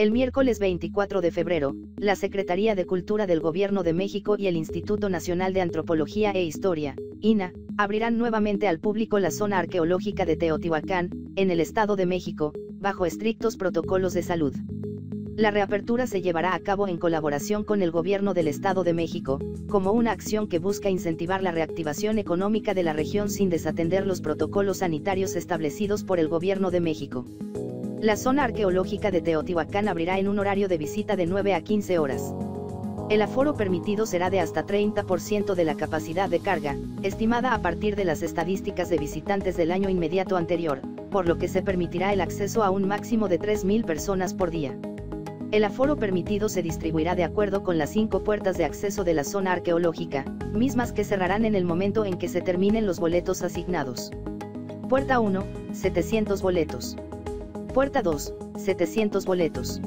El miércoles 24 de febrero, la Secretaría de Cultura del Gobierno de México y el Instituto Nacional de Antropología e Historia, INA, abrirán nuevamente al público la zona arqueológica de Teotihuacán, en el Estado de México, bajo estrictos protocolos de salud. La reapertura se llevará a cabo en colaboración con el Gobierno del Estado de México, como una acción que busca incentivar la reactivación económica de la región sin desatender los protocolos sanitarios establecidos por el Gobierno de México. La zona arqueológica de Teotihuacán abrirá en un horario de visita de 9 a 15 horas. El aforo permitido será de hasta 30% de la capacidad de carga, estimada a partir de las estadísticas de visitantes del año inmediato anterior, por lo que se permitirá el acceso a un máximo de 3.000 personas por día. El aforo permitido se distribuirá de acuerdo con las cinco puertas de acceso de la zona arqueológica, mismas que cerrarán en el momento en que se terminen los boletos asignados. Puerta 1, 700 boletos. Puerta 2, 700 boletos.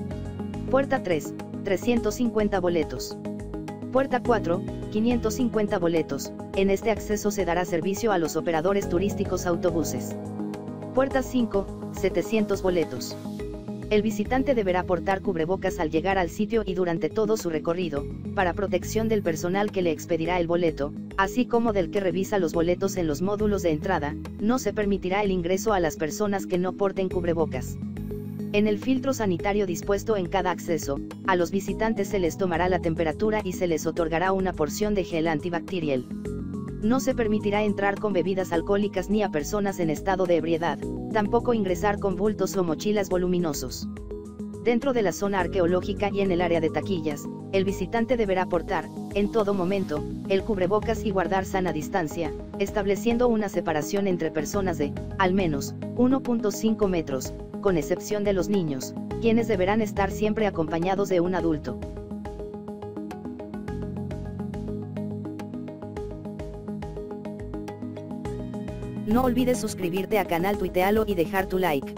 Puerta 3, 350 boletos. Puerta 4, 550 boletos. En este acceso se dará servicio a los operadores turísticos autobuses. Puerta 5, 700 boletos. El visitante deberá portar cubrebocas al llegar al sitio y durante todo su recorrido, para protección del personal que le expedirá el boleto, así como del que revisa los boletos en los módulos de entrada, no se permitirá el ingreso a las personas que no porten cubrebocas. En el filtro sanitario dispuesto en cada acceso, a los visitantes se les tomará la temperatura y se les otorgará una porción de gel antibacterial. No se permitirá entrar con bebidas alcohólicas ni a personas en estado de ebriedad, tampoco ingresar con bultos o mochilas voluminosos. Dentro de la zona arqueológica y en el área de taquillas, el visitante deberá portar, en todo momento, el cubrebocas y guardar sana distancia, estableciendo una separación entre personas de, al menos, 1.5 metros, con excepción de los niños, quienes deberán estar siempre acompañados de un adulto. No olvides suscribirte a canal Tuitealo y dejar tu like.